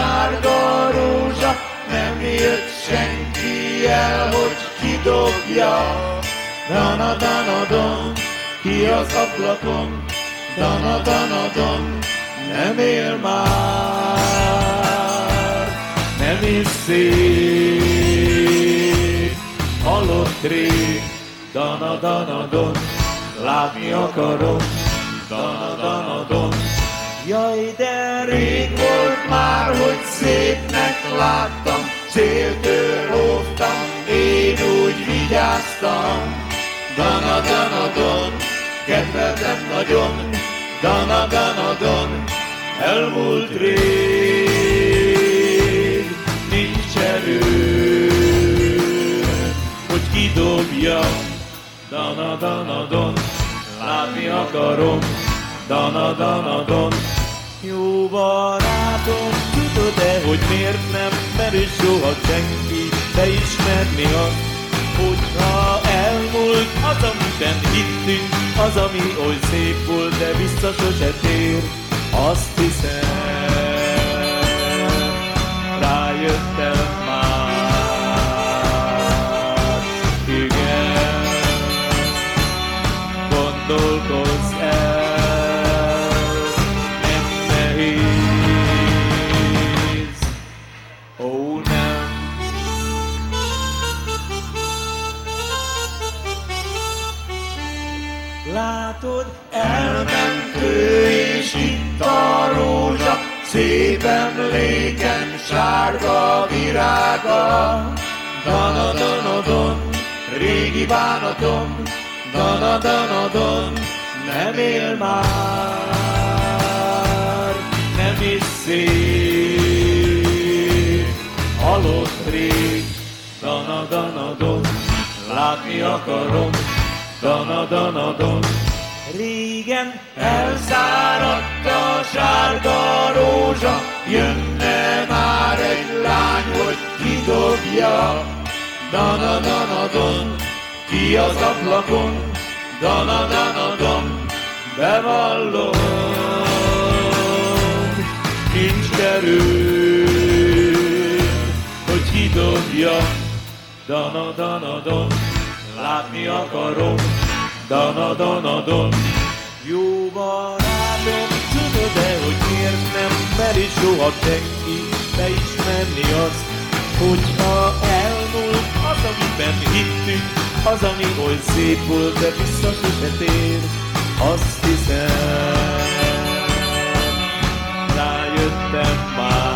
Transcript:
sárga rózsa, nem jött senki el, hogy kidobja. Dana, dana, don, ki az ablakon, dana, dana, don, nem él már, nem is szép, halott rég, dana, dana, don, látni akarom, dana, dana, don, jaj, de rég már, hogy szépnek láttam, céltől óvtam, én úgy vigyáztam. Dana, dana, don, kedveltem nagyon, dana, dana, don, elmúlt rég, nincs erő, hogy kidobja, dana, dana, don, látni akarom, dana, dana, don. Jó barátom, tudod-e, hogy miért nem merő soha senki beismerni azt, hogyha elmúlt az, amiben hittünk, az, ami oly szép volt, de vissza sose tér, azt hiszem, rájöttem Látod, elment ő, és itt a rózsa, szép emléken sárga virága. Don, régi bánatom, don, nem él már, nem is szép, halott rég, dana, dana, don, látni akarom, dana, dana, don. Régen elszáradt a sárga rózsa, jönne már egy lány, hogy kidobja. Dana, dana, don, ki az ablakon, dana, dana, don, bevallom, nincs erő, hogy kidobja. Dana, dana, don, látni akarom, dana, dana, don. Jó barátom, tudod-e, hogy miért nem meri soha senki beismerni azt, hogyha elmúlt az, amiben hittünk, az, ami oly szép volt, de vissza sose tér, azt hiszem, rájöttem már.